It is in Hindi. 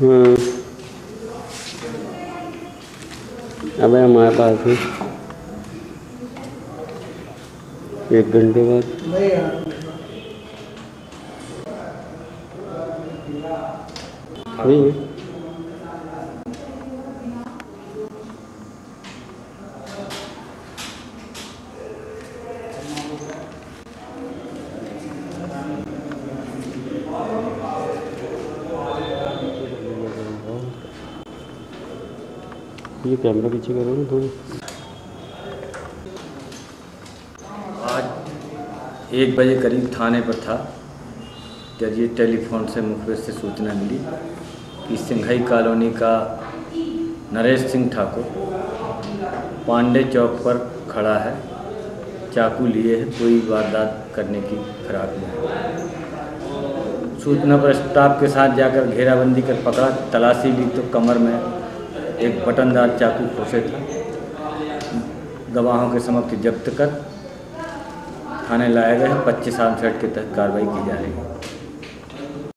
हाँ अबे हमारे पास है एक घंटे बाद। नहीं है ये कैमरा पीछे करो ना थोड़ा। आज एक बजे करीब थाने पर था, जब ये टेलीफोन से मुखबिर से सूचना मिली कि सिंघई कॉलोनी का नरेश सिंह ठाकुर पांडे चौक पर खड़ा है, चाकू लिए है कोई वारदात करने की फिराक में है। सूचना पर स्टाफ के साथ जाकर घेराबंदी कर पकड़ा, तलाशी ली तो कमर में एक बटनदार चाकू खोसे था। गवाहों के समक्ष जब्त कर थाने लाए गए हैं। पच्चीस आर्मसेट के तहत कार्रवाई की जा रही है।